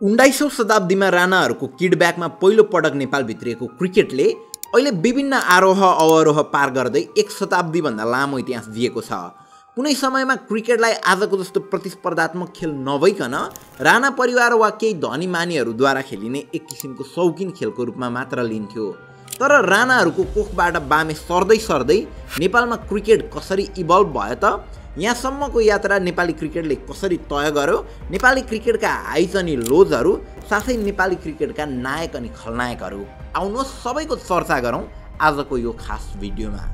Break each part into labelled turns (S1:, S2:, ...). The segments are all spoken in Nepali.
S1: उन्नाइसौँ शताब्दीमा राणाहरूको किडब्याकमा पहिलो पटक नेपाल भित्रिएको क्रिकेटले अहिले विभिन्न आरोह अवरोह पार गर्दै एक शताब्दीभन्दा लामो इतिहास दिएको छ। कुनै समयमा क्रिकेटलाई आजको जस्तो प्रतिस्पर्धात्मक खेल नभइकन राणा परिवार वा केही धनी मानीहरूद्वारा खेलिने एक किसिमको शौकिन खेलको रूपमा मात्र लिन्थ्यो। तर राणाहरूको कोखबाट बामे सर्दै सर्दै नेपालमा क्रिकेट कसरी इभल्भ भयो त यहाँसम्मको यात्रा नेपाली क्रिकेटले कसरी तय गर्यो? नेपाली क्रिकेटका हाइज अनि लोजहरू साथै नेपाली क्रिकेटका नायक अनि खलनायकहरू। आउनुहोस् सबैको चर्चा गरौँ आजको यो खास भिडियोमा।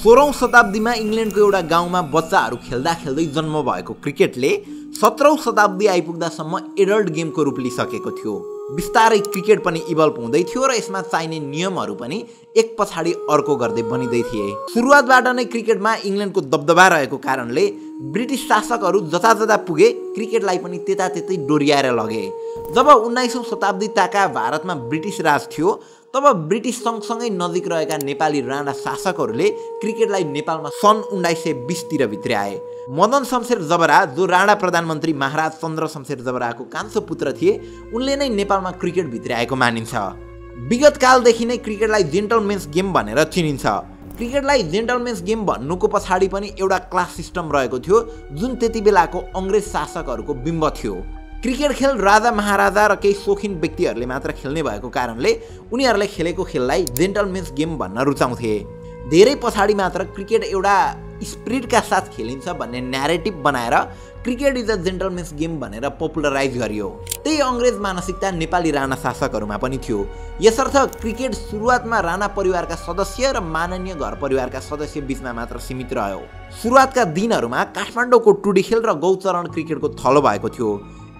S1: सोह्रौँ शताब्दीमा इङ्ल्यान्डको एउटा गाउँमा बच्चाहरू खेल्दा खेल्दै जन्म भएको क्रिकेटले सत्रौँ शताब्दी आइपुग्दासम्म एडल्ट गेमको रूप लिइसकेको थियो। बिस्तारै क्रिकेट पनि इभल्भ हुँदै थियो र यसमा चाहिने नियमहरू पनि एक पछाडि अर्को गर्दै बनिँदै थिए। सुरुवातबाट नै क्रिकेटमा इङ्ल्यान्डको दबदबा रहेको कारणले ब्रिटिस शासकहरू जता जता पुगे क्रिकेटलाई पनि त्यता त्यतै डोर्याएर लगे। जब उन्नाइसौँ शताब्दीताका भारतमा ब्रिटिस राज थियो तब ब्रिटिस सँगसँगै नजिक रहेका नेपाली राणा शासकहरूले क्रिकेटलाई नेपालमा सन् उन्नाइस सय बिसतिर भित्र्याए। मदन शमशेर जबरा जो राणा प्रधानमन्त्री महाराज चन्द्र शमशेर जबराको कान्छो पुत्र थिए उनले नै नेपालमा क्रिकेट भित्र्याएको मानिन्छ। विगत कालदेखि नै क्रिकेटलाई जेन्टलमेन्स गेम भनेर चिनिन्छ। क्रिकेटलाई जेन्टलमेन्स गेम भन्नुको पछाडि पनि एउटा क्लास सिस्टम रहेको थियो जुन त्यति बेलाको अङ्ग्रेज शासकहरूको बिम्ब थियो। क्रिकेट खेल राजा महाराजा र केही सोखिन व्यक्तिहरूले मात्र खेल्ने भएको कारणले उनीहरूले खेलेको खेललाई जेन्टलमेन्स गेम भन्न रुचाउँथे। धेरै पछाडि मात्र क्रिकेट एउटा स्पिरिटका साथ खेलिन्छ भन्ने न्यारेटिभ बनाएर cricket is a gentleman's game भनेर पपुलराइज गरियो। त्यही अङ्ग्रेज मानसिकता नेपाली राणा शासकहरूमा पनि थियो। यसर्थ क्रिकेट सुरुवातमा राणा परिवारका सदस्य र माननीय घर परिवारका सदस्य बिचमा मात्र सीमित रह्यो। सुरुवातका दिनहरूमा काठमाडौँको टुडिखेल र गौचरण क्रिकेटको थलो भएको थियो।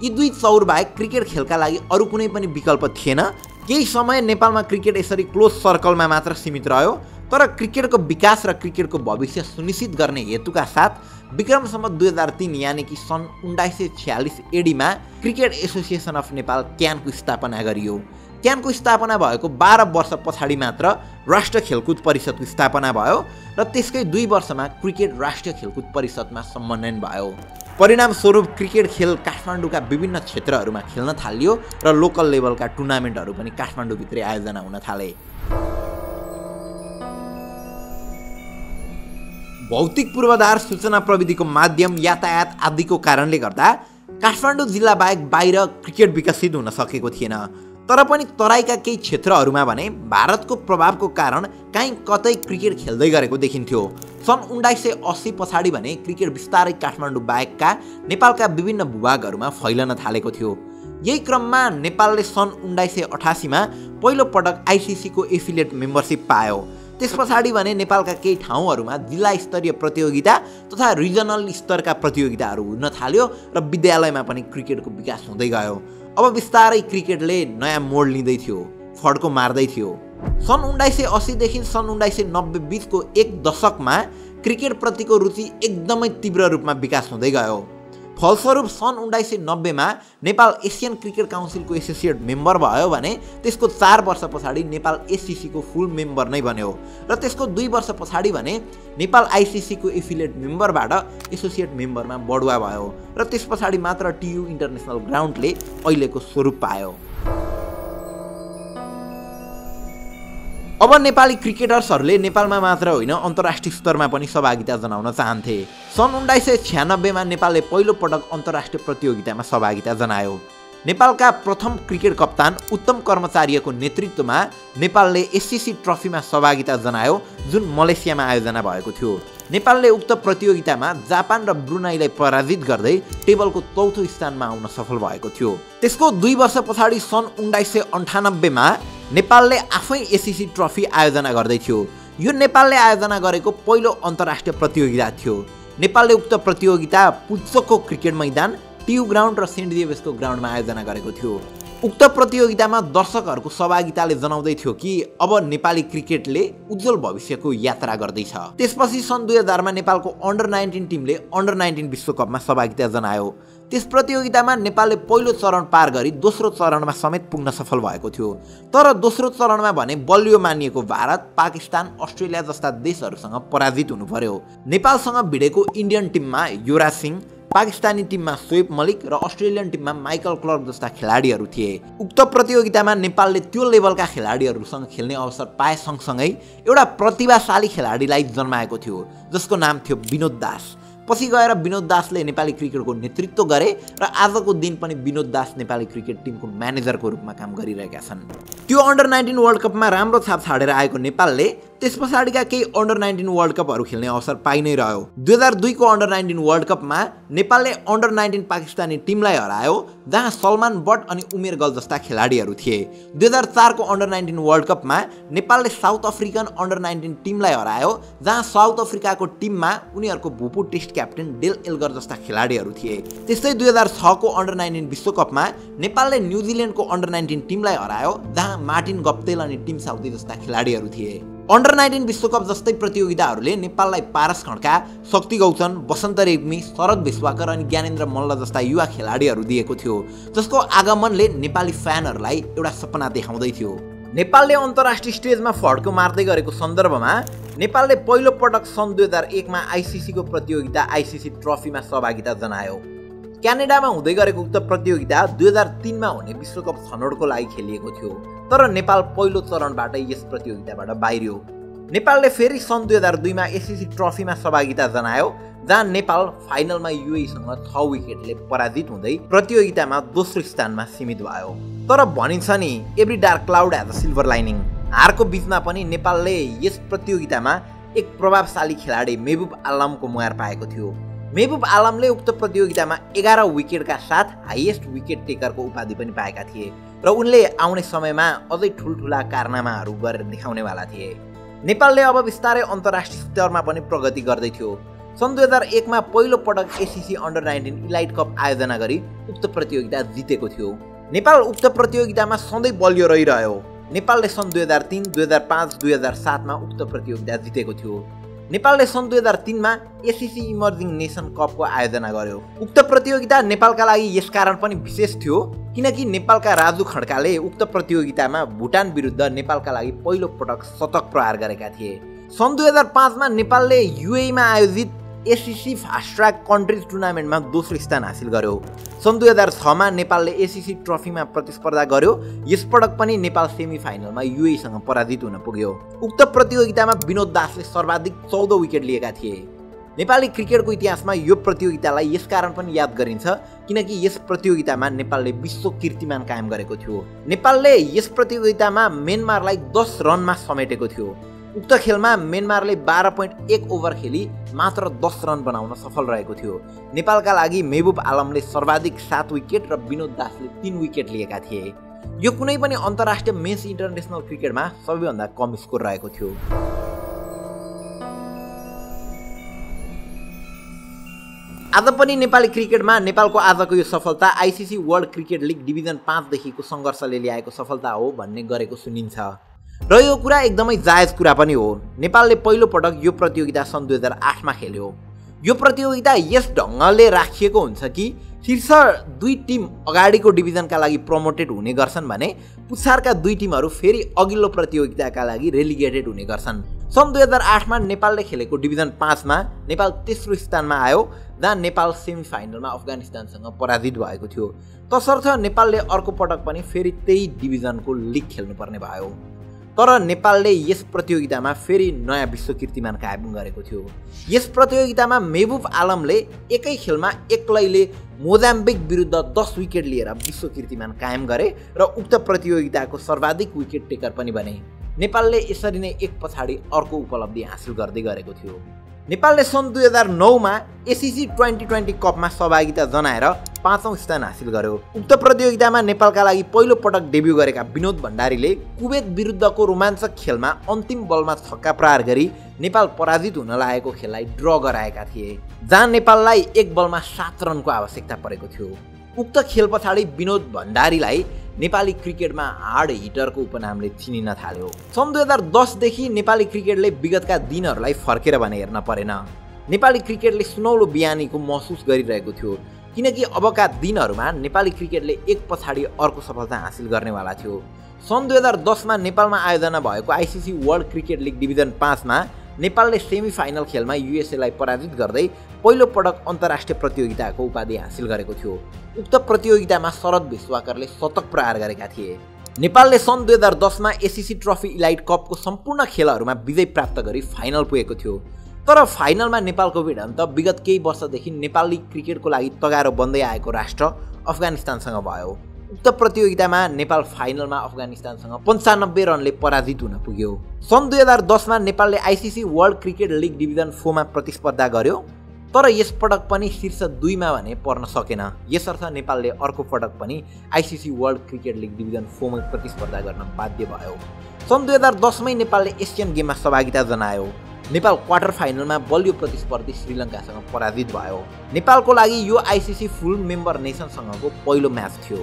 S1: यी दुई चौर बाहेक क्रिकेट खेलका लागि अरू कुनै पनि विकल्प थिएन। केही समय नेपालमा क्रिकेट यसरी क्लोज सर्कलमा मात्र सीमित रह्यो तर क्रिकेटको विकास र क्रिकेटको भविष्य सुनिश्चित गर्ने हेतुका साथ विक्रमसम्म दुई हजार तिन यानि कि सन् उन्नाइस सय छ्यालिस एडीमा क्रिकेट एसोसिएसन अफ नेपाल क्यानको स्थापना गरियो। क्यानको स्थापना भएको बाह्र वर्ष पछाडि मात्र राष्ट्रिय खेलकुद परिषदको स्थापना भयो र त्यसकै दुई वर्षमा क्रिकेट राष्ट्रिय खेलकुद परिषदमा सम्मानन भयो। परिणामस्वरूप क्रिकेट खेल काठमाडौँका विभिन्न क्षेत्रहरूमा खेल्न थालियो र लोकल लेभलका टुर्नामेन्टहरू पनि काठमाडौँभित्रै आयोजना हुन थाले। भौतिक पूर्वाधार सूचना प्रविधिको माध्यम यातायात आदिको कारणले गर्दा काठमाडौँ जिल्ला बाहेक बाहिर क्रिकेट विकसित हुन सकेको थिएन। तर पनि तराईका केही क्षेत्रहरूमा भने भारतको प्रभावको कारण काहीँ कतै क्रिकेट खेल्दै गरेको देखिन्थ्यो। सन् उन्नाइस सय अस्सी पछाडि भने क्रिकेट बिस्तारै काठमाडौँ बाहेकका नेपालका विभिन्न भूभागहरूमा फैलन थालेको थियो। यही क्रममा नेपालले सन् उन्नाइस सय अठासीमा पहिलोपटक आइसिसीको एफिलिएट मेम्बरसिप पायो। त्यस पछाडि भने नेपालका केही ठाउँहरूमा जिल्ला स्तरीय प्रतियोगिता तथा रिजनल स्तरका प्रतियोगिताहरू हुन थाल्यो र विद्यालयमा पनि क्रिकेटको विकास हुँदै गयो। अब बिस्तारै क्रिकेटले नयाँ मोड लिँदै थियो फड्को मार्दै थियो। सन् उन्नाइस सय अस्सीदेखि सन् उन्नाइस सय नब्बे बिचको एक दशकमा क्रिकेटप्रतिको रुचि एकदमै तीव्र रूपमा विकास हुँदै गयो। फलस्वरूप सन् उन्नाइस सय नब्बेमा नेपाल एसियन क्रिकेट काउन्सिलको एसोसिएट मेम्बर भयो भने त्यसको चार वर्ष पछाडि नेपाल एससिसीको फुल मेम्बर नै बन्यो। र त्यसको दुई वर्ष पछाडि भने नेपाल आइसिसीको एफिलिएट मेम्बरबाट एसोसिएट मेम्बरमा बढुवा भयो। र त्यस पछाडि मात्र टियु इन्टरनेसनल ग्राउन्डले अहिलेको स्वरूप पायो। अब नेपाली क्रिकेटर्सहरूले नेपालमा मात्र होइन अन्तर्राष्ट्रिय स्तरमा पनि सहभागिता जनाउन चाहन्थे। सन् उन्नाइस सय छ्यानब्बेमा नेपालले पहिलोपटक अन्तर्राष्ट्रिय प्रतियोगितामा सहभागिता जनायो। नेपालका प्रथम क्रिकेट कप्तान उत्तम कर्मचारीको नेतृत्वमा नेपालले एससिसी ट्रफीमा सहभागिता जनायो जुन मलेसियामा आयोजना भएको थियो। नेपालले उक्त प्रतियोगितामा जापान र ब्रुनाईलाई पराजित गर्दै टेबलको चौथो स्थानमा आउन सफल भएको थियो। त्यसको दुई वर्ष पछाडि सन् उन्नाइस सय अन्ठानब्बेमा नेपालले आफै एसिसी ट्रफी आयोजना गर्दै थियो यो नेपालले आयोजना गरेको पहिलो अन्तर्राष्ट्रिय प्रतियोगिता थियो। नेपालले उक्त प्रतियोगिता पुच्चोकको क्रिकेट मैदान टियु ग्राउन्ड र सेन्ट जेभियसको ग्राउन्डमा आयोजना गरेको थियो। उक्त प्रतियोगितामा दर्शकहरूको सहभागिताले जनाउँदै थियो कि अब नेपाली क्रिकेटले उज्जवल भविष्यको यात्रा गर्दैछ। त्यसपछि सन् दुई हजारमा नेपालको अन्डर नाइन्टिन टिमले अन्डर नाइन्टिन विश्वकपमा सहभागिता जनायो। त्यस प्रतियोगितामा नेपालले पहिलो चरण पार गरी दोस्रो चरणमा समेत पुग्न सफल भएको थियो। तर दोस्रो चरणमा भने बलियो मानिएको भारत पाकिस्तान अस्ट्रेलिया जस्ता देशहरूसँग पराजित हुनु पर्यो। नेपालसँग भिडेको इन्डियन टिममा युवराज सिंह पाकिस्तानी टिममा सोएब मलिक र अस्ट्रेलियन टिममा माइकल क्लर्क जस्ता खेलाडीहरू थिए। उक्त प्रतियोगितामा नेपालले त्यो लेभलका खेलाडीहरूसँग खेल्ने अवसर पाए सँगसँगै एउटा प्रतिभाशाली खेलाडीलाई जन्माएको थियो जसको नाम थियो विनोद दास। पछि गएर विनोद दासले नेपाली क्रिकेटको नेतृत्व गरे र आजको दिन पनि विनोद दास नेपाली क्रिकेट टिमको म्यानेजरको रूपमा काम गरिरहेका छन्। त्यो अन्डर नाइन्टिन वर्ल्ड कपमा राम्रो छाप छाडेर आएको नेपालले त्यस पछाडिका केही अन्डर नाइन्टिन वर्ल्ड कपहरू खेल्ने अवसर पाइ नै रह्यो। दुई हजार दुईको अन्डर नाइन्टिन वर्ल्ड कपमा नेपालले अन्डर नाइन्टिन पाकिस्तानी टिमलाई हरायो जहाँ सलमान बट अनि उमेर गल जस्ता खेलाडीहरू थिए। दुई हजार चारको अन्डर नाइन्टिन वर्ल्ड कपमा नेपालले साउथ अफ्रिकन अन्डर नाइन्टिन टिमलाई हरायो जहाँ साउथ अफ्रिकाको टिममा उनीहरूको भुपु टेस्ट क्याप्टेन डेल एल्गर जस्ता खेलाडीहरू थिए। त्यस्तै दुई हजार छको अन्डर नाइन्टिन विश्वकपमा नेपालले न्युजिल्यान्डको अन्डर नाइन्टिन टिमलाई हरायो जहाँ मार्टिन गप्तेल अनि टिम साउदी जस्ता खेलाडीहरू थिए। अन्डर नाइन्टिन विश्वकप जस्तै प्रतियोगिताहरूले नेपाललाई पारस खड्का शक्ति गौतम वसन्त रेग्मी शरद विश्वाकर अनि ज्ञानेन्द्र मल्ल जस्ता युवा खेलाडीहरू दिएको थियो जसको आगमनले नेपाली फ्यानहरूलाई एउटा सपना देखाउँदै थियो। नेपालले अन्तर्राष्ट्रिय स्टेजमा फड्को मार्दै गरेको सन्दर्भमा नेपालले पहिलो पटक सन् दुई हजार एकमा आइसिसीको प्रतियोगिता आइसिसी ट्रफीमा सहभागिता जनायो। क्यानेडामा हुँदै गरेको उक्त प्रतियोगिता दुई हजार तिनमा हुने विश्वकप छनौटको लागि खेलिएको थियो तर नेपाल पहिलो चरणबाटै यस प्रतियोगिताबाट बाहिरियो। नेपालले फेरि सन् दुई हजार दुईमा एसिसी ट्रफीमा सहभागिता जनायो जहाँ नेपाल फाइनलमा युएसँग छ विकेटले पराजित हुँदै प्रतियोगितामा दोस्रो स्थानमा सीमित भयो। तर भनिन्छ नि every dark cloud has a silver lining हारको बिचमा पनि नेपालले यस प्रतियोगितामा एक प्रभावशाली खेलाडी मेहबुब आलमको मुहार पाएको थियो। मेहबुब आलमले उक्त प्रतियोगितामा एघार विकेटका साथ हाइएस्ट विकेट टेकरको उपाधि पनि पाएका थिए र उनले आउने समयमा अझै ठुल्ठुला कारनामाहरू गरेर देखाउनेवाला थिए। नेपालले अब बिस्तारै अन्तर्राष्ट्रिय स्तरमा पनि प्रगति गर्दै थियो। सन् दुई हजार एकमा पहिलो पटक ACC under nineteen elite cup आयोजना गरी उक्त प्रतियोगिता जितेको थियो। नेपाल उक्त प्रतियोगितामा सधैँ बलियो रहिरह्यो। नेपालले सन् दुई हजार तिन दुई हजार पाँच दुई हजार सातमा उक्त प्रतियोगिता जितेको थियो। नेपालले सन् दुई हजार तिनमा एसिसी इमर्जिङ नेसन कपको आयोजना गर्यो। उक्त प्रतियोगिता नेपालका लागि यसकारण पनि विशेष थियो किनकि नेपालका राजु खड्काले उक्त प्रतियोगितामा भुटान विरुद्ध नेपालका लागि पहिलो पटक शतक प्रहार गरेका थिए। सन् दुई हजार पाँचमा नेपालले युएमा आयोजित एसिसी फास्ट ट्र्याक कन्ट्रिज टुर्नामेन्टमा दोस्रो स्थान हासिल गर्यो। सन् दुई हजार छमा नेपालले एसिसी ट्रफीमा प्रतिस्पर्धा गर्यो। यसपटक पनि नेपाल सेमी फाइनलमा युएसँग पराजित हुन पुग्यो। उक्त प्रतियोगितामा विनोद दासले सर्वाधिक चौध विकेट लिएका थिए। नेपाली क्रिकेटको इतिहासमा यो प्रतियोगितालाई यसकारण पनि याद गरिन्छ किनकि यस प्रतियोगितामा नेपालले विश्व कीर्तिमान कायम गरेको थियो। नेपालले यस प्रतियोगितामा म्यानमारलाई दस रनमा समेटेको थियो। उक्त खेलमा म्यानमारले बाह्र पोइन्ट एक ओभर खेली मात्र दस रन बनाउन सफल रहेको थियो। नेपालका लागि मेहबुब आलमले सर्वाधिक सात विकेट र विनोद दासले तिन विकेट लिएका थिए। यो कुनै पनि अन्तर्राष्ट्रिय मेन्स इन्टरनेसनल क्रिकेटमा सबैभन्दा कम स्कोर रहेको थियो। आज पनि नेपाली क्रिकेटमा नेपालको आजको यो सफलता ICC world cricket league division पाँचदेखिको सङ्घर्षले ल्याएको सफलता हो भन्ने गरेको सुनिन्छ। र यो कुरा एकदमै जायज कुरा पनि हो। नेपालले पहिलो पटक यो प्रतियोगिता सन् दुई हजार आठमा खेल्यो। यो प्रतियोगिता यस ढङ्गले राखिएको हुन्छ कि शीर्ष दुई टिम अगाडिको डिभिजनका लागि प्रमोटेड हुने गर्छन् भने पुछारका दुई टिमहरू फेरि अघिल्लो प्रतियोगिताका लागि रेलिगेटेड हुने गर्छन्। सन् दुई हजार आठमा नेपालले खेलेको डिभिजन पाँचमा नेपाल तेस्रो स्थानमा आयो जहाँ नेपाल सेमी फाइनलमा अफगानिस्तानसँग पराजित भएको थियो। तसर्थ नेपालले अर्को पटक पनि फेरि त्यही डिभिजनको लिग खेल्नुपर्ने भयो। तर नेपालले यस प्रतियोगितामा फेरि नयाँ विश्व कीर्तिमान कायम गरेको थियो। यस प्रतियोगितामा मेहबुब आलमले एकै खेलमा एक्लैले मोजाम्बिक विरुद्ध दस विकेट लिएर विश्व कीर्तिमान कायम गरे र उक्त प्रतियोगिताको सर्वाधिक विकेट टेकर पनि बने। नेपालले यसरी नै एक पछाडि अर्को उपलब्धि हासिल गर्दै गरेको थियो। नेपालले सन् दुई हजार नौमा एसिसी ट्वेन्टी ट्वेन्टी कपमा सहभागिता जनाएर पाँचौँ स्थान हासिल गर्यो। उक्त प्रतियोगितामा नेपालका लागि पहिलो पटक डेब्यू गरेका विनोद भण्डारीले कुवेत विरुद्धको रोमाञ्चक खेलमा अन्तिम बलमा छक्का प्रहार गरी नेपाल पराजित हुन लागेको खेललाई ड्र गराएका थिए। जहाँ नेपाललाई एक बलमा सात रनको आवश्यकता परेको थियो। उक्त खेल पछाडि विनोद भण्डारीलाई नेपाली क्रिकेटमा हार्ड हिटरको उपनामले चिनिन थाल्यो। सन् दुई हजार दसदेखि नेपाली क्रिकेटले विगतका दिनहरूलाई फर्केर भने हेर्न परेन। नेपाली क्रिकेटले सुनौलो बिहानीको महसुस गरिरहेको थियो किनकि अबका दिनहरूमा नेपाली क्रिकेटले एक पछाडि अर्को सफलता हासिल गर्नेवाला थियो। सन् दुई हजार दसमा नेपालमा आयोजना भएको ICC world cricket league division पाँचमा नेपालले सेमी फाइनल खेलमा युएसएलाई पराजित गर्दै पहिलो पटक अन्तर्राष्ट्रिय प्रतियोगिताको उपाधि हासिल गरेको थियो। उक्त प्रतियोगितामा शरद विश्वाकरले शतक प्रहार गरेका थिए। नेपालले सन् दुई हजार दसमा एसिसी ट्रफी इलाइट कपको सम्पूर्ण खेलहरूमा विजय प्राप्त गरी फाइनल पुगेको थियो। तर फाइनलमा नेपालको भिडन्त विगत केही वर्षदेखि नेपाली क्रिकेटको लागि तगारो बन्दै आएको राष्ट्र अफगानिस्तानसँग भयो। उक्त प्रतियोगितामा नेपाल फाइनलमा अफगानिस्तानसँग पन्चानब्बे रनले पराजित हुन पुग्यो। सन् दुई हजार दसमा नेपालले ICC world cricket league division फोरमा प्रतिस्पर्धा गर्यो तर यसपटक पनि शीर्ष दुईमा भने पर्न सकेन। यसर्थ नेपालले अर्को पटक पनि ICC world cricket league division फोरमा प्रतिस्पर्धा गर्न बाध्य भयो। सन् दुई हजार दसमै नेपालले एसियन गेममा सहभागिता जनायो। नेपाल क्वार्टर फाइनलमा बलियो प्रतिस्पर्धी श्रीलङ्कासँग पराजित भयो। नेपालको लागि यो आइसिसी फुल मेम्बर नेसनसँगको पहिलो म्याच थियो।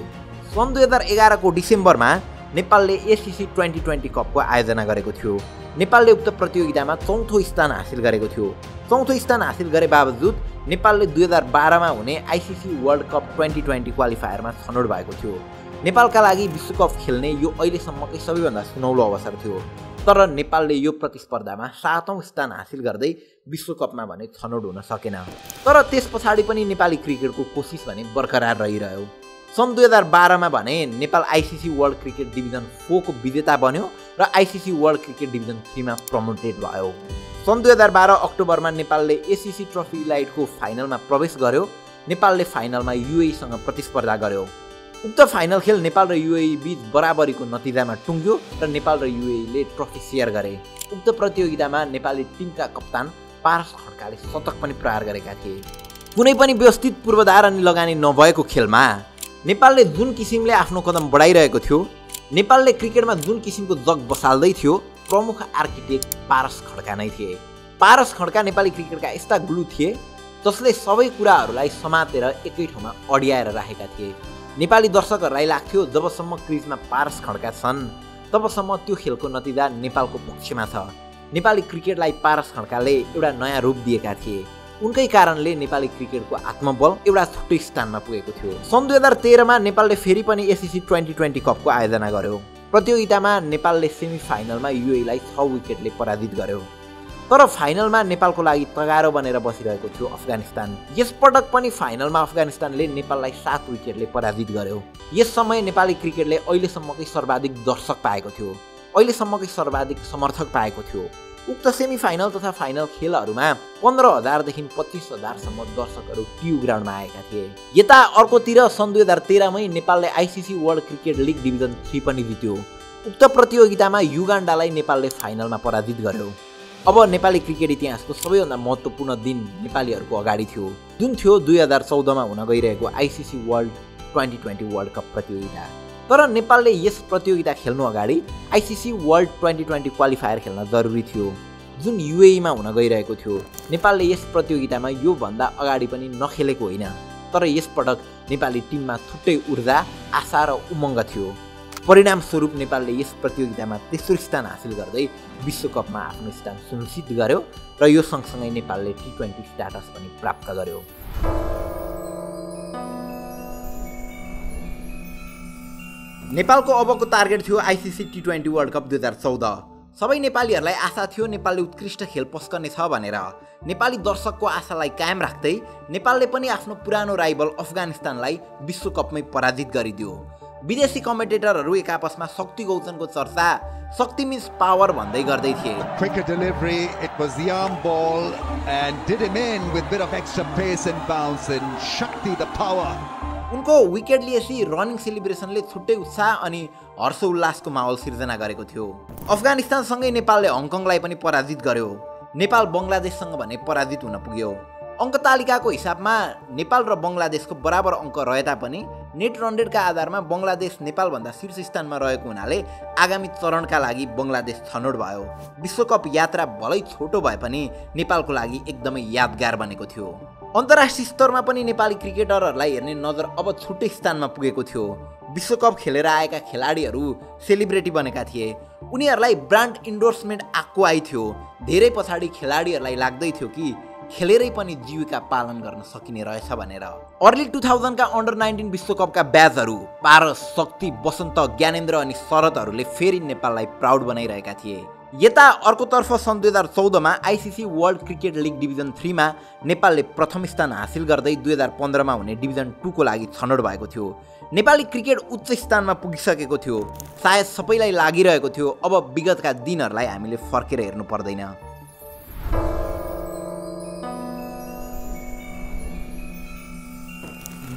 S1: सन् दुई हजार एघारको डिसेम्बरमा नेपालले एसिसी ट्वेन्टी ट्वेन्टी कपको आयोजना गरेको थियो। नेपालले उक्त प्रतियोगितामा चौथो स्थान हासिल गरेको थियो। चौथो स्थान हासिल गरे बावजुद नेपालले दुई हजार बाह्रमा हुने ICC world cup twenty twenty क्वालिफायरमा छनौट भएको थियो। नेपालका लागि विश्वकप खेल्ने यो अहिलेसम्मकै सबैभन्दा सुनौलो अवसर थियो। तर नेपालले यो प्रतिस्पर्धामा सातौँ स्थान हासिल गर्दै विश्वकपमा भने छनौट हुन सकेन। तर त्यस पछाडि पनि नेपाली क्रिकेटको कोसिस भने बरकरार रहिरह्यो। सन् दुई हजार बाह्रमा भने Nepal ICC world cricket division फोरको विजेता बन्यो र आइसिसी वर्ल्ड क्रिकेट डिभिजन थ्रीमा प्रमोटेड भयो। सन् दुई हजार बाह्र अक्टोबरमा नेपालले एसिसी ट्रफी लाइटको फाइनलमा प्रवेश गर्यो। नेपालले फाइनलमा युएसँग प्रतिस्पर्धा गर्यो। उक्त फाइनल खेल नेपाल र युए बिच बराबरीको नतिजामा टुङ्ग्यो र नेपाल र युएले ट्रफी सेयर गरे। उक्त प्रतियोगितामा नेपाली टिमका कप्तान पारस खड्काले शतक पनि प्रहार गरेका थिए। कुनै पनि व्यवस्थित पूर्वधार अनि लगानी नभएको खेलमा नेपालले जुन किसिमले आफ्नो कदम बढाइरहेको थियो नेपालले क्रिकेटमा जुन किसिमको जग बसाल्दै थियो प्रमुख आर्किटेक्ट पारस खड्का नै थिए। पारस खड्का नेपाली क्रिकेटका यस्ता ग्लु थिए जसले सबै कुराहरूलाई समातेर एकै ठाउँमा अड्याएर राखेका थिए। नेपाली दर्शकहरूलाई लाग्थ्यो जबसम्म क्रिजमा पारस खड्का छन् तबसम्म त्यो खेलको नतिजा नेपालको पक्षमा छ। नेपाली क्रिकेटलाई पारस खड्काले एउटा नयाँ रूप दिएका थिए। उनकै कारणले नेपाली क्रिकेटको आत्मबल एउटा छुट्टै स्थानमा पुगेको थियो। सन् दुई हजार तेह्रमा नेपालले फेरि पनि एसिसी ट्वेन्टी ट्वेन्टी कपको आयोजना गर्यो। प्रतियोगितामा नेपालले सेमी फाइनलमा युएलाई छ विकेटले पराजित गर्यो। तर फाइनलमा नेपालको लागि तगारो बनेर बसिरहेको थियो अफगानिस्तान। यसपटक पनि फाइनलमा अफगानिस्तानले नेपाललाई सात विकेटले पराजित गर्यो। यस समय नेपाली क्रिकेटले अहिलेसम्मकै सर्वाधिक दर्शक पाएको थियो। अहिलेसम्मकै सर्वाधिक समर्थक पाएको थियो। उक्त सेमी फाइनल तथा फाइनल खेलहरूमा पन्ध्र हजारदेखि पच्चिस हजारसम्म दर्शकहरू ट्यु ग्राउन्डमा आएका थिए। यता अर्कोतिर सन् दुई हजार तेह्रमै नेपालले ICC world cricket league division three पनि जित्यो। उक्त प्रतियोगितामा युगान्डालाई नेपालले फाइनलमा पराजित गर्यो। अब नेपाली क्रिकेट इतिहासको सबैभन्दा महत्त्वपूर्ण दिन नेपालीहरूको अगाडि थियो। जुन थियो दुई हजार चौधमा हुन गइरहेको ICC world twenty twenty world cup प्रतियोगिता। तर नेपालले यस प्रतियोगिता खेल्नु अगाडि ICC world twenty twenty qualifier खेल्न जरुरी थियो। जुन युएमा हुन गइरहेको थियो। नेपालले यस प्रतियोगितामा योभन्दा अगाडि पनि नखेलेको होइन। तर यसपटक नेपाली टिममा छुट्टै ऊर्जा आशा र उमङ्ग थियो। परिणामस्वरूप नेपालले यस प्रतियोगितामा तेस्रो स्थान हासिल गर्दै विश्वकपमा आफ्नो स्थान सुनिश्चित गर्यो र यो सँगसँगै नेपालले टी ट्वेन्टी स्ट्याटस पनि प्राप्त गर्यो। नेपालको अबको टार्गेट थियो ICC T twenty world cup दुई हजार चौध। सबै नेपालीहरूलाई आशा थियो नेपालले उत्कृष्ट खेल पस्कने छ भनेर। नेपाली दर्शकको आशालाई कायम राख्दै नेपालले पनि आफ्नो पुरानो राइबल अफगानिस्तानलाई विश्वकपमै पराजित गरिदियो। विदेशी कमेन्टेटरहरू एक आपसमा शक्ति गौतमको चर्चा शक्ति मिन्स पावर भन्दै गर्दै थिए। उनको विकेट लिएपछि रनिङ सेलिब्रेसनले छुट्टै उत्साह अनि हर्ष उल्लासको माहौल सिर्जना गरेको थियो। अफगानिस्तानसँगै नेपालले हङकङलाई पनि पराजित गर्यो। नेपाल बङ्गलादेशसँग भने पराजित हुन पुग्यो। अङ्क तालिकाको हिसाबमा नेपाल र बङ्गलादेशको बराबर अङ्क रहे तापनि नेट रन रेटका आधारमा बङ्गलादेश नेपालभन्दा शीर्ष स्थानमा रहेको हुनाले आगामी चरणका लागि बङ्गलादेश छनौट भयो। विश्वकप यात्रा भलै छोटो भए पनि नेपालको लागि एकदमै यादगार बनेको थियो। अन्तर्राष्ट्रिय स्तरमा पनि नेपाली क्रिकेटरहरूलाई हेर्ने नजर अब छुट्टै स्थानमा पुगेको थियो। विश्वकप खेलेर आएका खेलाडीहरू सेलिब्रेटी बनेका थिए। उनीहरूलाई ब्रान्ड इन्डोर्समेन्ट आएको थियो। धेरै पछाडि खेलाडीहरूलाई लाग्दै थियो कि खेलेरै पनि जीविका पालन गर्न सकिने रहेछ भनेर अर्ली टु थाउजन्डका अन्डर नाइन्टिन विश्वकपका ब्याचहरू पारस शक्ति वसन्त ज्ञानेन्द्र अनि शरदहरूले फेरि नेपाललाई प्राउड बनाइरहेका थिए। यता अर्कोतर्फ सन् दुई हजार चौधमा ICC world cricket league division थ्रीमा नेपालले प्रथम स्थान हासिल गर्दै दुई हजार पन्ध्रमा हुने डिभिजन टूको लागि छनौट भएको थियो। नेपाली क्रिकेट उच्च स्थानमा पुगिसकेको थियो। सायद सबैलाई लागिरहेको थियो अब विगतका दिनहरूलाई हामीले फर्केर हेर्नु पर्दैन।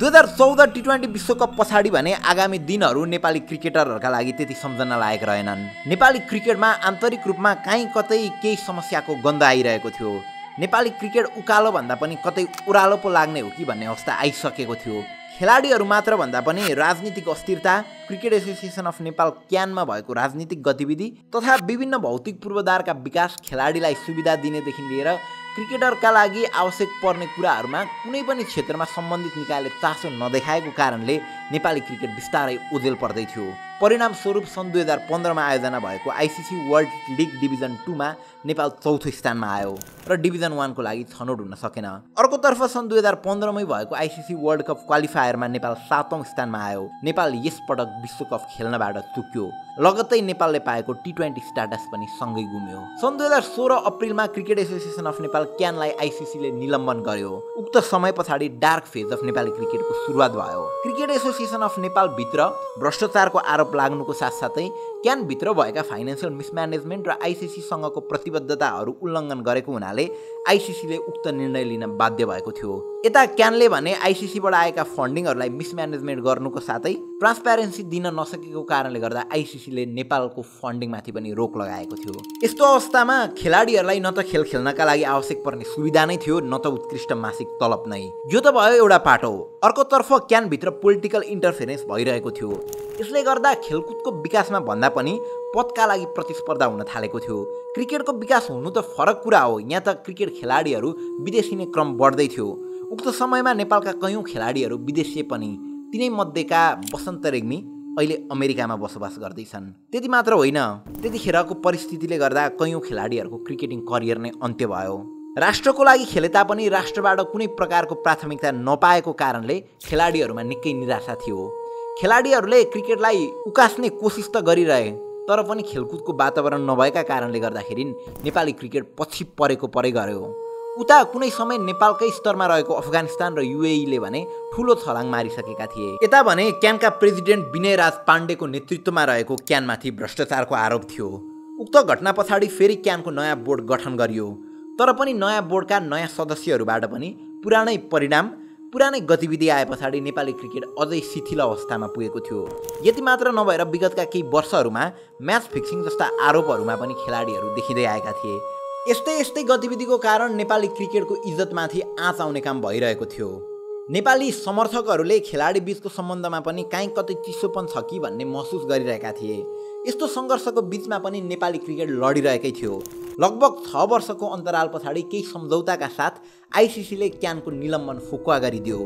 S1: दुई हजार चौध टी ट्वेन्टी विश्वकप पछाडि भने आगामी दिनहरू नेपाली क्रिकेटरहरूका लागि त्यति सम्झना लायक रहेनन्। नेपाली क्रिकेटमा आन्तरिक रूपमा काहीँ कतै केही समस्याको गन्ध आइरहेको थियो। नेपाली क्रिकेट उकालो भन्दा पनि कतै उरालो पो लाग्ने हो कि भन्ने अवस्था आइसकेको थियो। खेलाडीहरू मात्र भन्दा पनि राजनीतिक अस्थिरता क्रिकेट एसोसिएसन अफ नेपाल क्यानमा भएको राजनीतिक गतिविधि तथा विभिन्न भौतिक पूर्वाधारका विकास खेलाडीलाई सुविधा दिनेदेखि लिएर क्रिकेटरका लागि आवश्यक पर्ने कुराहरूमा कुनै पनि क्षेत्रमा सम्बन्धित निकायले चासो नदेखाएको कारणले नेपाली क्रिकेट बिस्तारै ओझेल पर्दै थियो। परिणामस्वरूप सन् दुई हजार पन्ध्रमा आयोजना भएको आइसिसी वर्ल्ड लिग डिभिजन टूमा नेपाल चौथो स्थानमा आयो र डिभिजन वानको लागि छनौट हुन सकेन। अर्कोतर्फ सन् दुई हजार पन्ध्रमै भएको आइसिसी वर्ल्ड कप क्वालिफायरमा नेपाल सातौँ स्थानमा आयो। नेपाल यसपटक विश्वकप खेल्नबाट चुक्यो। लगत्तै नेपालले पाएको टी ट्वेन्टी स्ट्याटस पनि सँगै गुम्यो। सन् दुई हजार सोह्र अप्रिलमा क्रिकेट एसोसिएसन अफ नेपाल क्यानलाई आइसिसीले निलम्बन गर्यो। उक्त समय पछाडि डार्क फेज अफ नेपाली क्रिकेटको सुरुवात भयो। क्रिकेट एसोसिएसन अफ नेपालभित्र भ्रष्टाचारको आरोप लाग्नुको साथसाथै क्यानभित्र भएका फाइनेन्सियल मिसम्यानेजमेन्ट र आइसिसीसँगको प्रतिबद्धताहरू उल्लङ्घन गरेको हुनाले आइसिसीले उक्त निर्णय लिन बाध्य भएको थियो। यता क्यानले भने आइसिसीबाट आएका फन्डिङहरूलाई मिसम्यानेजमेन्ट गर्नुको साथै ट्रान्सप्यारेन्सी दिन नसकेको कारणले गर्दा आइसिसीले नेपालको फन्डिङमाथि पनि रोक लगाएको थियो। यस्तो अवस्थामा खेलाडीहरूलाई न त खेल खेल्नका लागि आवश्यक पर्ने सुविधा नै थियो न त उत्कृष्ट मासिक तलब नै। यो त भयो एउटा पाटो। अर्कोतर्फ क्यानभित्र पोलिटिकल इन्टरफेरेन्स भइरहेको थियो। यसले गर्दा खेलकुदको विकासमा भन्दा पनि पदका लागि प्रतिस्पर्धा हुन थालेको थियो। क्रिकेटको विकास हुनु त फरक कुरा हो। यहाँ त क्रिकेट खेलाडीहरू विदेशी नै क्रम बढ्दै थियो। उक्त समयमा नेपालका कैयौँ खेलाडीहरू विदेशी पनि तिनै मध्येका वसन्त रेग्मी अहिले अमेरिकामा बसोबास गर्दैछन्। त्यति मात्र होइन त्यतिखेरको परिस्थितिले गर्दा कैयौँ खेलाडीहरूको क्रिकेटिङ करियर नै अन्त्य भयो। राष्ट्रको लागि खेले तापनि राष्ट्रबाट कुनै प्रकारको प्राथमिकता नपाएको कारणले खेलाडीहरूमा निकै निराशा थियो। खेलाडीहरूले क्रिकेटलाई उकास्ने कोसिस त गरिरहे तर पनि खेलकुदको वातावरण नभएका कारणले गर्दाखेरि नेपाली क्रिकेट पछि परेको परै गऱ्यो। उता कुनै समय नेपालकै स्तरमा रहेको अफगानिस्तान र युएईले भने ठुलो छलाङ मारिसकेका थिए। यता भने क्यानका प्रेसिडेन्ट विनय राज पाण्डेको नेतृत्वमा रहेको क्यानमाथि भ्रष्टाचारको आरोप थियो। उक्त घटना पछाडि फेरि क्यानको नयाँ बोर्ड गठन गरियो। तर पनि नयाँ बोर्डका नयाँ सदस्यहरूबाट पनि पुरानै परिणाम पुरानै गतिविधि आए पछाडि नेपाली क्रिकेट अझै शिथिल अवस्थामा पुगेको थियो। यति मात्र नभएर विगतका केही वर्षहरूमा म्याच फिक्सिङ जस्ता आरोपहरूमा पनि खेलाडीहरू देखिँदै आएका थिए। यस्तै यस्तै गतिविधिको कारण नेपाली क्रिकेटको इज्जतमाथि आँच आउने काम भइरहेको थियो। नेपाली समर्थकहरूले खेलाडी बिचको सम्बन्धमा पनि काहीँ कतै चिसोपन छ कि भन्ने महसुस गरिरहेका थिए। यस्तो सङ्घर्षको बिचमा पनि नेपाली क्रिकेट लडिरहेकै थियो। लगभग छ वर्षको अन्तराल पछाडि केही सम्झौताका साथ आइसिसीले क्यानको निलम्बन फुकुवा गरिदियो।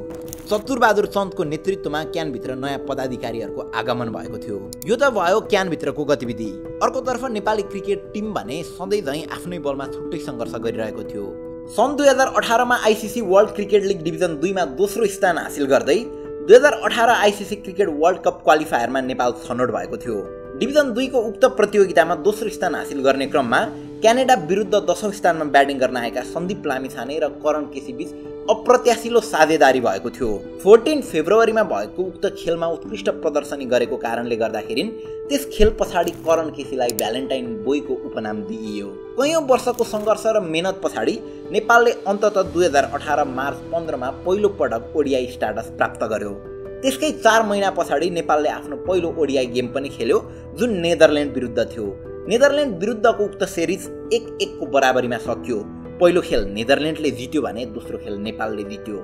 S1: चतुरबहादुर चन्दको नेतृत्वमा क्यानभित्र नयाँ पदाधिकारीहरूको आगमन भएको थियो। यो त भयो क्यानभित्रको गतिविधि। अर्कोतर्फ नेपाली क्रिकेट टिम भने सधैँ झैँ आफ्नै बलमा छुट्टै सङ्घर्ष गरिरहेको थियो। सन् दुई हजार अठारमा ICC world cricket league division दुईमा दोस्रो स्थान हासिल गर्दै दुई हजार अठार आइसिसी क्रिकेट वर्ल्ड कप क्वालिफायरमा नेपाल छनौट भएको थियो। डिभिजन दुईको उक्त प्रतियोगितामा दोस्रो स्थान हासिल गर्ने क्रममा क्यानेडा विरुद्ध दशौँ स्थानमा ब्याटिङ गर्न आएका सन्दीप लामिछाने र करण केसी बिच अप्रत्याशिलो साझेदारी भएको थियो। फोर्टिन फेब्रुअरीमा भएको उक्त खेलमा उत्कृष्ट प्रदर्शनी गरेको कारणले गर्दाखेरि त्यस खेल पछाडि करण केसीलाई भ्यालेन्टाइन बोयको उपनाम दिइयो। कैयौँ वर्षको सङ्घर्ष र मेहनत पछाडि नेपालले अन्तत दुई हजार अठार मार्च पन्ध्रमा पहिलो पटक ओडिआई स्टाटस प्राप्त गर्यो। त्यसकै चार महिना पछाडि नेपालले आफ्नो पहिलो ओडिआई गेम पनि खेल्यो जुन नेदरल्यान्ड विरुद्ध थियो। नेदरल्यान्ड विरुद्धको उक्त सिरिज एक एकको बराबरीमा सकियो। पहिलो खेल नेदरल्यान्डले जित्यो भने दोस्रो खेल नेपालले जित्यो।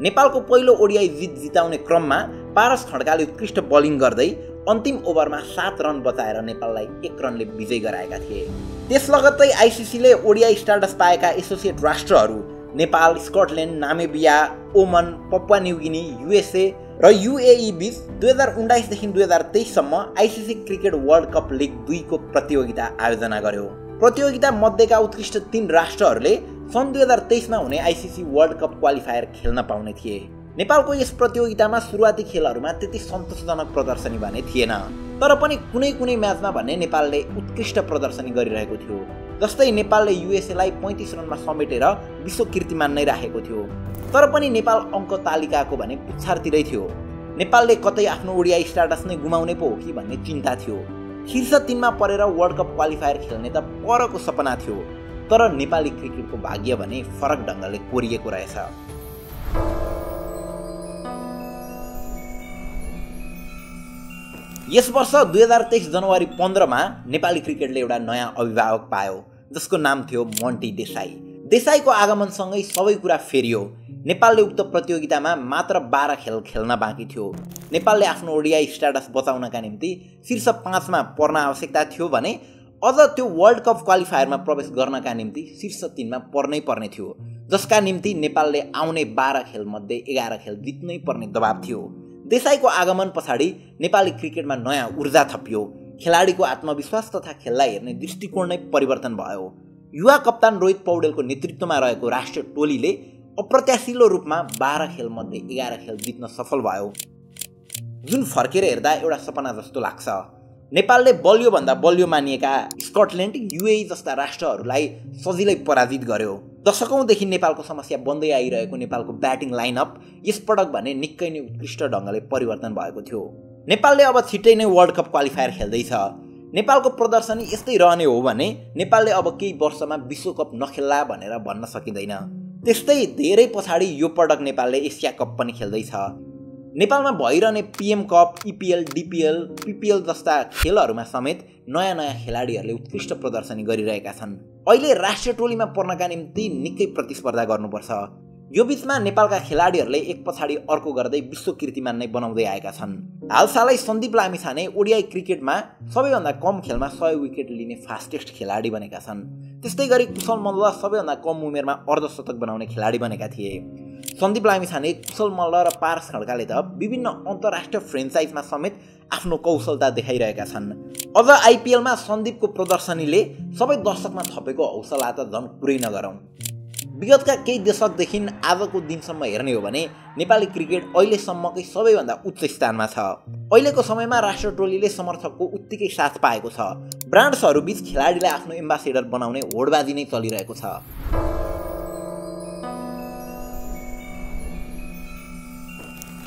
S1: नेपालको पहिलो ओडिआई जित जिताउने क्रममा पारस खड्काले उत्कृष्ट बलिङ गर्दै अन्तिम ओभरमा सात रन बचाएर नेपाललाई एक रनले विजय गराएका थिए। त्यस लगत्तै आइसिसीले ओडिआई स्टाटस पाएका एसोसिएट राष्ट्रहरू Nepal Scotland Namibia Oman Papua New Guinea USA र युएई बिच दुई हजार उन्नाइसदेखि दुई हजार तेइससम्म ICC cricket world cup league दुईको प्रतियोगिता आयोजना गर्यो। प्रतियोगिता मध्येका उत्कृष्ट तीन राष्ट्रहरूले सन् दुई हजार तेइसमा हुने आइसिसी वर्ल्ड कप क्वालिफायर खेल्न पाउने थिए। नेपालको यस प्रतियोगितामा सुरुवाती खेलहरूमा त्यति सन्तोषजनक प्रदर्शनी भने थिएन। तर पनि कुनै कुनै म्याचमा भने नेपालले उत्कृष्ट प्रदर्शनी गरिरहेको थियो। जस्तै नेपालले युएसएलाई पैँतिस रनमा समेटेर विश्व कीर्तिमान नै राखेको थियो। तर पनि नेपाल अङ्क तालिकाको भने पुच्छारतिरै थियो। नेपालले कतै आफ्नो ओडिया स्टाटस नै गुमाउने पो हो कि भन्ने चिन्ता थियो। शीर्ष तिनमा परेर वर्ल्ड कप क्वालिफायर खेल्ने त परको सपना थियो। तर नेपाली क्रिकेटको भाग्य भने फरक ढङ्गले कोरिएको रहेछ। यस वर्ष दुई हजार तेइस जनवरी पन्ध्रमा नेपाली क्रिकेटले एउटा नयाँ अभिभावक पायो जसको नाम थियो मन्टी देसाई। देसाईको आगमनसँगै सबै कुरा फेरियो। नेपालले उक्त प्रतियोगितामा मात्र बाह्र खेल खेल्न बाँकी थियो। नेपालले आफ्नो ओडिआई स्ट्याटस बचाउनका निम्ति शीर्ष पाँचमा पर्न आवश्यकता थियो भने अझ त्यो वर्ल्ड कप क्वालिफायरमा प्रवेश गर्नका निम्ति शीर्ष तिनमा पर्नै पर्ने थियो जसका निम्ति नेपालले आउने बाह्र खेलमध्ये एघार खेल जित्नै पर्ने दबाब थियो। देसाईको आगमन पछाडि नेपाली क्रिकेटमा नयाँ ऊर्जा थपियो। खेलाडीको आत्मविश्वास तथा खेललाई हेर्ने दृष्टिकोण नै परिवर्तन भयो। युवा कप्तान रोहित पौडेलको नेतृत्वमा रहेको राष्ट्रिय टोलीले अप्रत्याशिलो रूपमा बाह्र खेलमध्ये एघार खेल जित्न सफल भयो। जुन फर्केर हेर्दा एउटा सपना जस्तो लाग्छ। नेपालले बलियोभन्दा बलियो मानिएका स्कटल्यान्ड युए जस्ता राष्ट्रहरूलाई सजिलै पराजित गर्यो। दशकौँदेखि नेपालको समस्या बन्दै आइरहेको नेपालको ब्याटिङ लाइनअप यसपटक भने निकै नै उत्कृष्ट ढङ्गले परिवर्तन भएको थियो। नेपालले अब छिट्टै नै वर्ल्ड कप क्वालिफायर खेल्दैछ। नेपालको प्रदर्शनी यस्तै रहने हो भने नेपालले अब केही वर्षमा विश्वकप नखेल्ला भनेर भन्न सकिँदैन। त्यस्तै धेरै पछाडि यो पटक नेपालले एसिया कप पनि खेल्दैछ। नेपालमा भइरहने PM cup EPL DPL PPL जस्ता खेलहरूमा समेत नयाँ नयाँ खेलाडीहरूले उत्कृष्ट प्रदर्शनी गरिरहेका छन्। अहिले राष्ट्रिय टोलीमा पर्नका निम्ति निकै प्रतिस्पर्धा गर्नुपर्छ। यो बिचमा नेपालका खेलाडीहरूले एक पछाडि अर्को गर्दै विश्व कीर्तिमान नै बनाउँदै आएका छन्। हालसालै सन्दीप लामिछाने ओडिआई क्रिकेटमा सबैभन्दा कम खेलमा सय विकेट लिने फास्टेस्ट खेलाडी बनेका छन्। त्यस्तै गरी कुशल मल्ल सबैभन्दा कम उमेरमा अर्धशतक बनाउने खेलाडी बनेका थिए। सन्दीप लामिछाने कुशल मल्ल र पारस खड्काले त विभिन्न अन्तर्राष्ट्रिय फ्रेन्चाइजमा समेत आफ्नो कौशलता देखाइरहेका छन्। अझ आइपिएलमा सन्दीपको प्रदर्शनीले सबै दर्शकमा थपेको हौसला त झन् पुरै नगरौँ। विगतका केही दशकदेखि आजको दिनसम्म हेर्ने हो भने नेपाली क्रिकेट अहिलेसम्मकै सबैभन्दा उच्च स्थानमा छ। अहिलेको समयमा राष्ट्र टोलीले समर्थकको उत्तिकै साथ पाएको छ। ब्रान्ड्सहरू बिच खेलाडीलाई आफ्नो एम्बासेडर बनाउने होडबाजी नै चलिरहेको छ।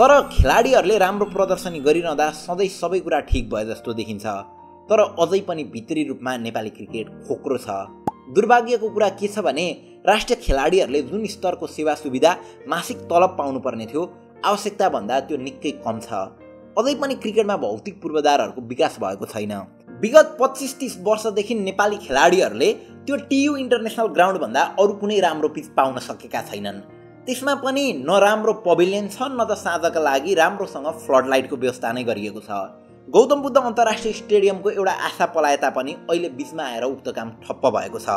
S1: तर खेलाडीहरूले राम्रो प्रदर्शनी गरिरहँदा सधैँ सबै कुरा ठिक भए जस्तो देखिन्छ। तर अझै पनि भित्री रूपमा नेपाली क्रिकेट खोक्रो छ। दुर्भाग्यको कुरा के छ भने राष्ट्रिय खेलाडीहरूले जुन स्तरको सेवा सुविधा मासिक तलब पाउनुपर्ने थियो आवश्यकताभन्दा त्यो निकै कम छ। अझै पनि क्रिकेटमा भौतिक पूर्वाधारहरूको विकास भएको छैन। विगत पच्चिस तिस वर्षदेखि नेपाली खेलाडीहरूले त्यो टियु इन्टरनेसनल ग्राउन्डभन्दा अरू कुनै राम्रो पिच पाउन सकेका छैनन्। त्यसमा पनि नराम्रो पभिलियन छ न त साँझका लागि राम्रोसँग फ्लड लाइटको व्यवस्था नै गरिएको छ। गौतम बुद्ध अन्तर्राष्ट्रिय स्टेडियमको एउटा आशा पलाए तापनि अहिले बिचमा आएर उक्त काम ठप्प भएको छ।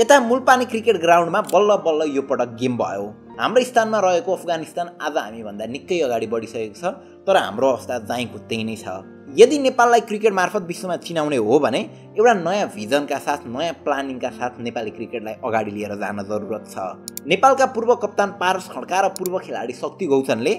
S1: यता मूलपानी क्रिकेट ग्राउन्डमा बल्ल बल्ल यो पटक गेम भयो। हाम्रो स्थानमा रहेको अफगानिस्तान आज हामीभन्दा निकै अगाडि बढिसकेको छ तर हाम्रो अवस्था जाँ त्यही नै छ। यदि नेपाललाई क्रिकेट मार्फत विश्वमा चिनाउने हो भने एउटा नयाँ भिजनका साथ नयाँ प्लानिङका साथ नेपाली क्रिकेटलाई अगाडि लिएर जान जरुरत छ। नेपालका पूर्व कप्तान पारस खड्का र पूर्व खेलाडी शक्ति गौचनले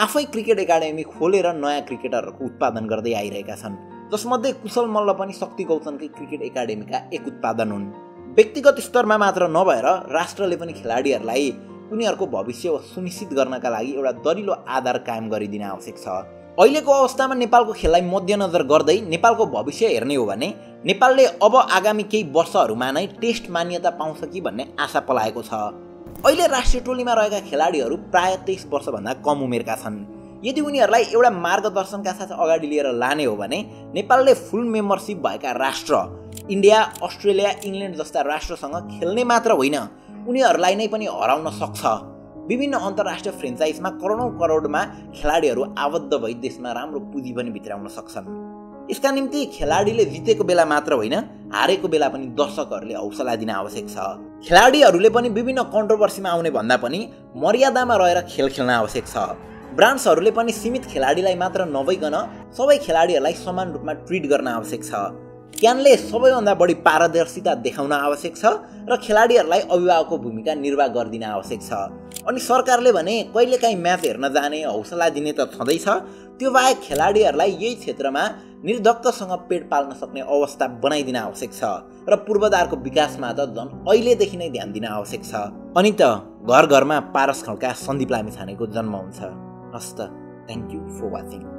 S1: आफै क्रिकेट एकाडेमी खोलेर नयाँ क्रिकेटरहरूको उत्पादन गर्दै आइरहेका छन्। जसमध्ये कुशल मल्ल पनि शक्ति गौतमकै क्रिकेट एकाडेमीका एक उत्पादन हुन्। व्यक्तिगत स्तरमा मात्र नभएर राष्ट्रले पनि खेलाडीहरूलाई उनीहरूको भविष्य सुनिश्चित गर्नका लागि एउटा दरिलो आधार कायम गरिदिन आवश्यक छ। अहिलेको अवस्थामा नेपालको खेललाई मध्यनजर गर्दै नेपालको भविष्य हेर्ने हो भने नेपालले अब आगामी केही वर्षहरूमा नै टेस्ट मान्यता पाउँछ कि भन्ने आशा पलाएको छ। अहिले राष्ट्रिय टोलीमा रहेका खेलाडीहरू प्राय तेइस वर्षभन्दा कम उमेरका छन्। यदि उनीहरूलाई एउटा मार्गदर्शनका साथ अगाडि लिएर लाने हो भने नेपालले फुल मेम्बरसिप भएका राष्ट्र इन्डिया अस्ट्रेलिया इङ्ल्यान्ड जस्ता राष्ट्रसँग खेल्ने मात्र होइन उनीहरूलाई नै पनि हराउन सक्छ। विभिन्न अन्तर्राष्ट्रिय फ्रेन्चाइजमा करोडौँ करोडमा खेलाडीहरू आबद्ध भई देशमा राम्रो पुँजी पनि भित्राउन सक्छन्। यसका निम्ति खेलाडीले जितेको बेला मात्र होइन हारेको बेला पनि दर्शकहरूले हौसला दिन आवश्यक छ। खेलाडीहरूले पनि विभिन्न कन्ट्रोभर्सीमा आउने भन्दा पनि मर्यादामा रहेर खेल खेल्न आवश्यक छ। ब्रान्ड्सहरूले पनि सीमित खेलाडीलाई मात्र नभइकन सबै खेलाडीहरूलाई समान रूपमा ट्रिट गर्न आवश्यक छ। क्यानले सबैभन्दा बढी पारदर्शिता देखाउन आवश्यक छ र खेलाडीहरूलाई अभिभावकको भूमिका निर्वाह गरिदिन आवश्यक छ। अनि सरकारले भने कहिलेकाहीँ म्याच हेर्न जाने हौसला दिने त छँदैछ। त्यो बाहेक खेलाडीहरूलाई यही क्षेत्रमा निर्धक्कसँग पेट पाल्न सक्ने अवस्था बनाइदिन आवश्यक छ र पूर्वाधारको विकासमा त झन् अहिलेदेखि नै ध्यान दिन आवश्यक छ। अनि त घर घरमा पारस खड्का सन्दीप लामिछानेको जन्म हुन्छ। हस्त थ्याङ्क यू फर वाचिङ